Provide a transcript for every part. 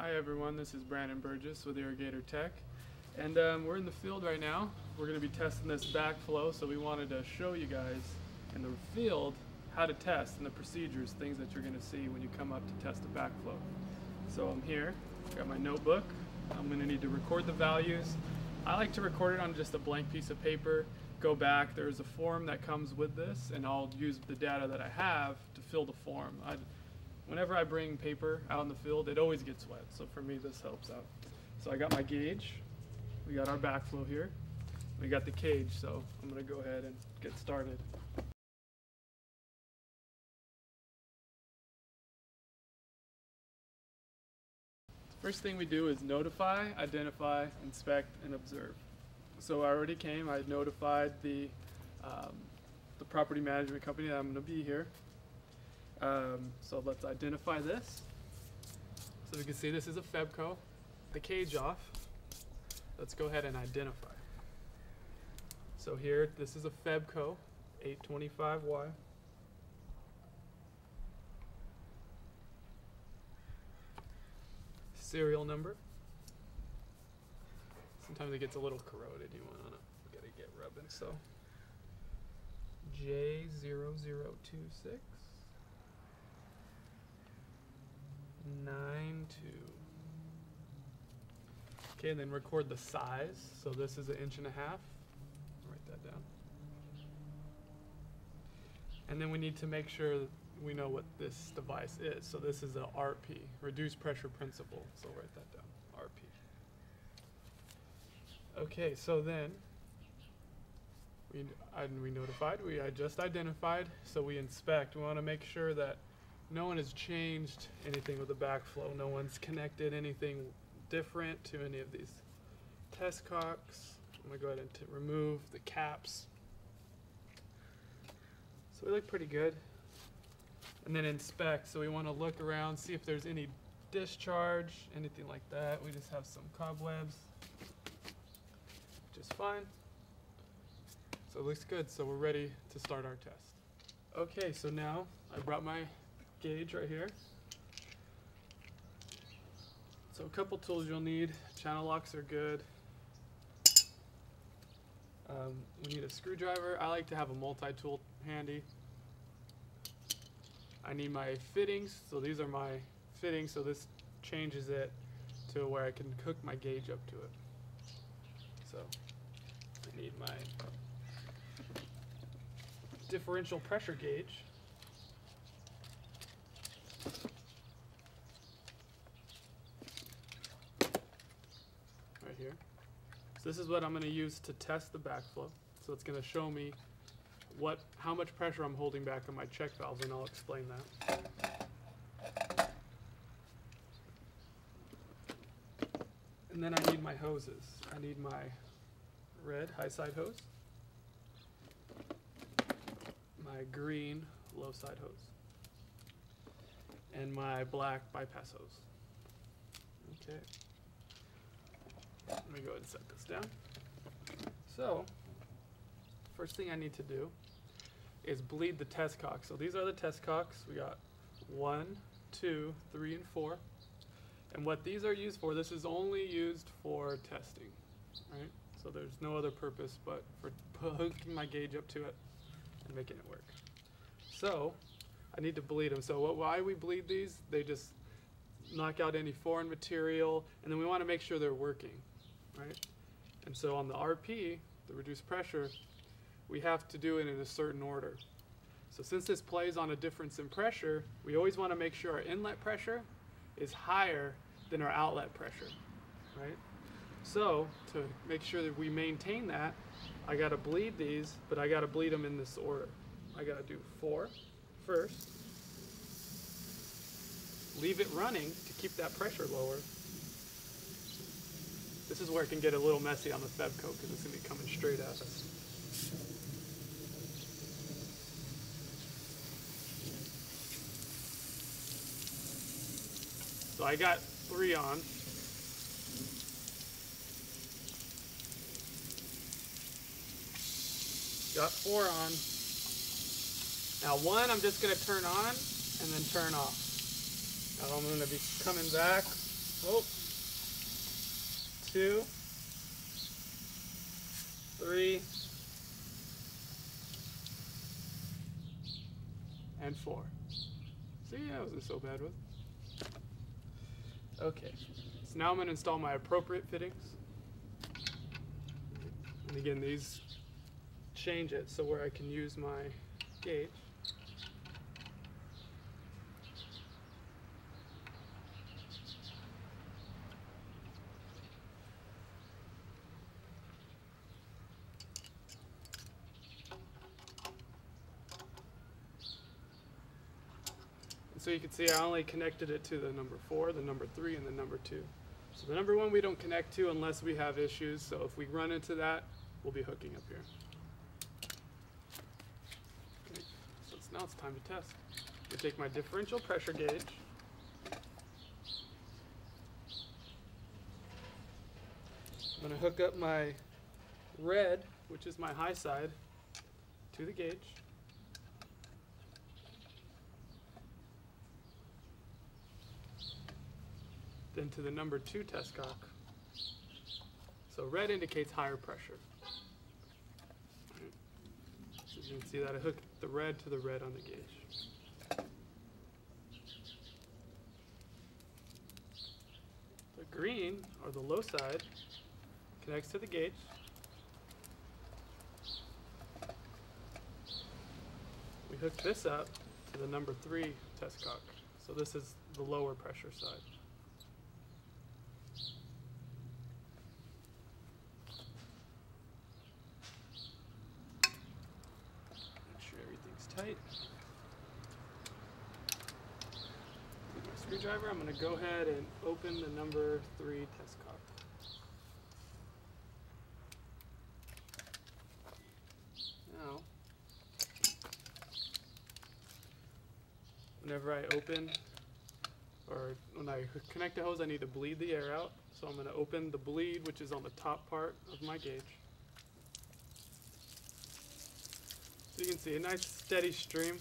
Hi everyone, this is Brandon Burgess with Irrigator Tech. And um, we're in the field right now. We're going to be testing this backflow, so we wanted to show you guys in the field how to test and the procedures, things that you're going to see when you come up to test a backflow. So I'm here, got my notebook. I'm going to need to record the values. I like to record it on just a blank piece of paper, go back. There's a form that comes with this, and I'll use the data that I have to fill the form. I, whenever I bring paper out in the field, it always gets wet. So for me, this helps out. So I got my gauge. We got our backflow here. We got the cage, so I'm gonna go ahead and get started. First thing we do is notify, identify, inspect, and observe. So I already came, I notified the, um, the property management company that I'm gonna be here. Um, so let's identify this. So we can see this is a Febco. The cage off. Let's go ahead and identify. So here, this is a Febco 825Y. Serial number. Sometimes it gets a little corroded. You want to gotta get rubbing. So J0026 nine two. Okay, and then record the size. So this is an inch and a half. Write that down. And then we need to make sure we know what this device is. So this is a RP, reduced pressure principle. So write that down, RP. Okay, so then we, I, we notified, we I just identified, so we inspect. We want to make sure that no one has changed anything with the backflow. No one's connected anything different to any of these test cocks. I'm gonna go ahead and remove the caps. So we look pretty good. And then inspect. So we want to look around, see if there's any discharge, anything like that. We just have some cobwebs, which is fine. So it looks good. So we're ready to start our test. Okay, so now I brought my gauge right here. So a couple tools you'll need. Channel locks are good. Um, we need a screwdriver. I like to have a multi-tool handy. I need my fittings. So these are my fittings. So this changes it to where I can hook my gauge up to it. So I need my differential pressure gauge. Right here. So this is what I'm going to use to test the backflow. So it's going to show me what, how much pressure I'm holding back on my check valves, and I'll explain that. And then I need my hoses. I need my red high side hose, my green low side hose and my black bypass hose. Okay. Let me go ahead and set this down. So, first thing I need to do is bleed the test cocks. So these are the test cocks. We got one, two, three, and four. And what these are used for, this is only used for testing, right? So there's no other purpose but for hooking my gauge up to it and making it work. So I need to bleed them. So what, why we bleed these, they just knock out any foreign material, and then we want to make sure they're working, right? And so on the RP, the reduced pressure, we have to do it in a certain order. So since this plays on a difference in pressure, we always want to make sure our inlet pressure is higher than our outlet pressure, right? So to make sure that we maintain that, I got to bleed these, but I got to bleed them in this order. I got to do four, first. Leave it running to keep that pressure lower. This is where it can get a little messy on the Febco because it's going to be coming straight at us. So I got three on. Got four on. Now one I'm just going to turn on and then turn off. Now I'm going to be coming back Oh. Two. Three. And four. See, that wasn't so bad with. Okay, so now I'm to install my appropriate fittings. And again, these change it so where I can use my gauge. And so you can see I only connected it to the number four, the number three, and the number two. So the number one we don't connect to unless we have issues. So if we run into that, we'll be hooking up here. Okay, so it's, now it's time to test. I take my differential pressure gauge. I'm going to hook up my red, which is my high side, to the gauge. Then to the number two test cock. So red indicates higher pressure. So you can see that I hook the red to the red on the gauge. The green, or the low side, connects to the gauge. We hook this up to the number three test cock. So this is the lower pressure side. Make sure everything's tight. With my screwdriver, I'm going to go ahead and open the number three test cock. Now, whenever I open, or when I connect the hose, I need to bleed the air out. So I'm going to open the bleed, which is on the top part of my gauge. So you can see a nice steady stream.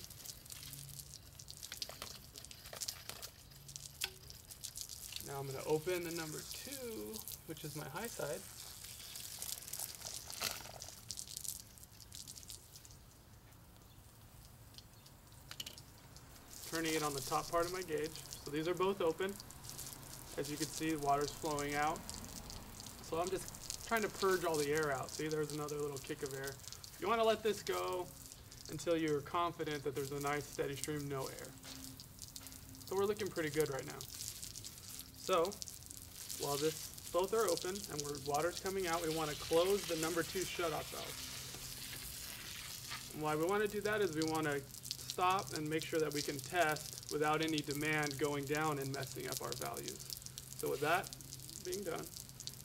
Now I'm going to open the number two, which is my high side. Turning it on the top part of my gauge. So these are both open. As you can see, the water's flowing out. So I'm just trying to purge all the air out. See, there's another little kick of air. You want to let this go until you're confident that there's a nice steady stream, no air. So we're looking pretty good right now. So, while this both are open and where water's coming out, we want to close the number two shutoff valve. And why we want to do that is we want to stop and make sure that we can test without any demand going down and messing up our values. So with that being done,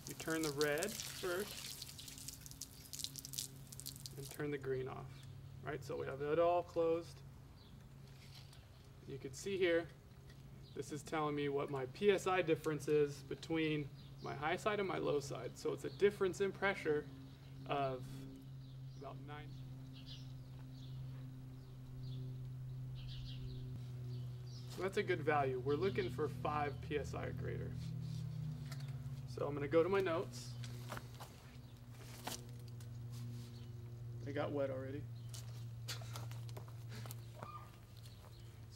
you turn the red first and turn the green off. Right, so we have it all closed. You can see here, this is telling me what my PSI difference is between my high side and my low side. So it's a difference in pressure of about nine. So that's a good value. We're looking for 5 psi or greater. So I'm going to go to my notes. They got wet already.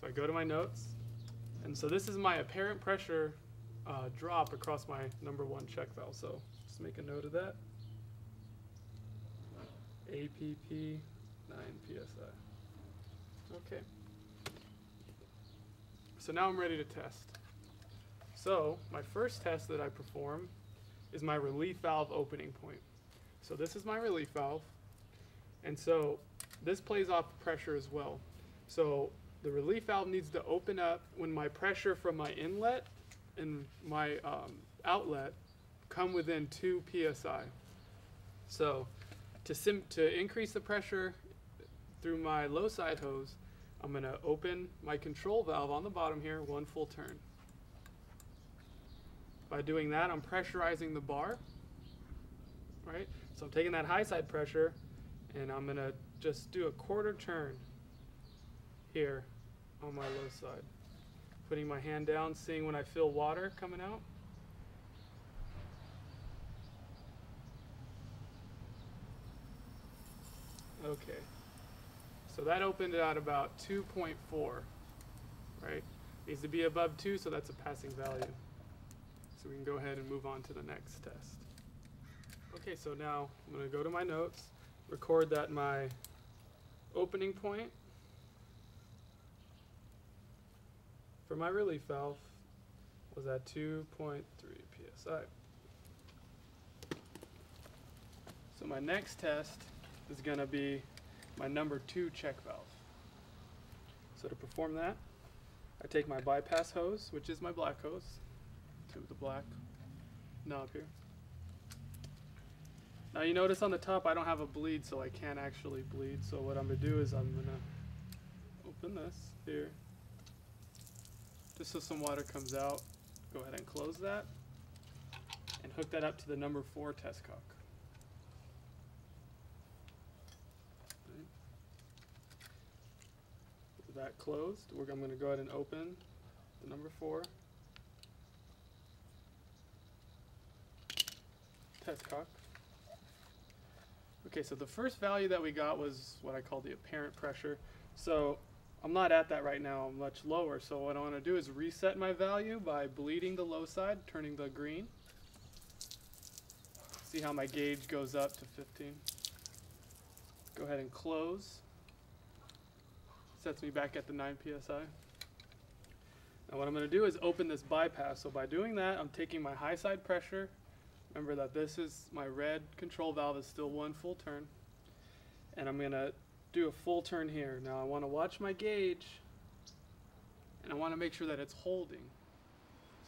So I go to my notes. And so this is my apparent pressure uh, drop across my number one check valve. So just make a note of that. APP 9 psi. Okay. So now I'm ready to test. So my first test that I perform is my relief valve opening point. So this is my relief valve. And so this plays off pressure as well. So the relief valve needs to open up when my pressure from my inlet and my um, outlet come within 2 psi. So to, sim to increase the pressure through my low side hose, I'm going to open my control valve on the bottom here one full turn. By doing that, I'm pressurizing the bar, right? So I'm taking that high side pressure and I'm going to just do a quarter turn here on my low side. Putting my hand down, seeing when I feel water coming out. Okay, so that opened at about 2.4, right? Needs to be above 2, so that's a passing value. So we can go ahead and move on to the next test. Okay, so now I'm going to go to my notes, record that my opening point for my relief valve was at 2.3 psi. So my next test is going to be my number two check valve. So to perform that, I take my bypass hose, which is my black hose, to the black knob here. Now you notice on the top I don't have a bleed, so I can't actually bleed. So what I'm going to do is I'm going to open this here, just so some water comes out. Go ahead and close that, and hook that up to the number four test cock. That closed, we're, I'm going to go ahead and open the number four test cock. Okay, so the first value that we got was what I call the apparent pressure. So I'm not at that right now, I'm much lower. So what I want to do is reset my value by bleeding the low side, turning the green. See how my gauge goes up to 15. Go ahead and close. Sets me back at the 9 psi. Now what I'm going to do is open this bypass. So by doing that, I'm taking my high side pressure. Remember that this is my red control valve is still one full turn. And I'm going to do a full turn here. Now I want to watch my gauge and I want to make sure that it's holding.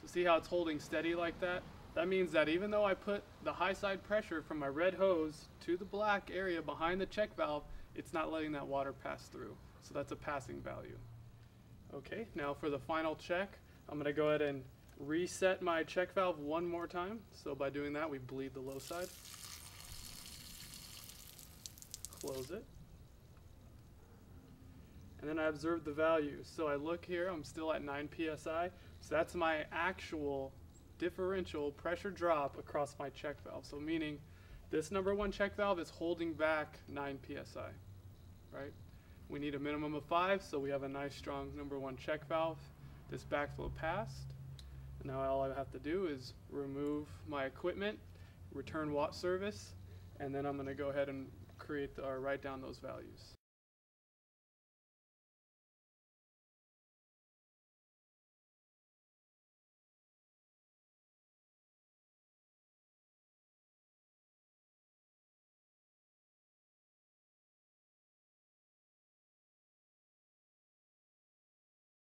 So see how it's holding steady like that? That means that even though I put the high side pressure from my red hose to the black area behind the check valve, it's not letting that water pass through. So that's a passing value. Okay, now for the final check, I'm going to go ahead and reset my check valve one more time. So by doing that, we bleed the low side. Close it. And then I observe the values. So I look here, I'm still at 9 psi. So that's my actual differential pressure drop across my check valve. So meaning this number one check valve is holding back 9 psi, right? We need a minimum of 5, so we have a nice strong number one check valve. This backflow passed. Now all I have to do is remove my equipment, return watt service, and then I'm going to go ahead and create the, or write down those values.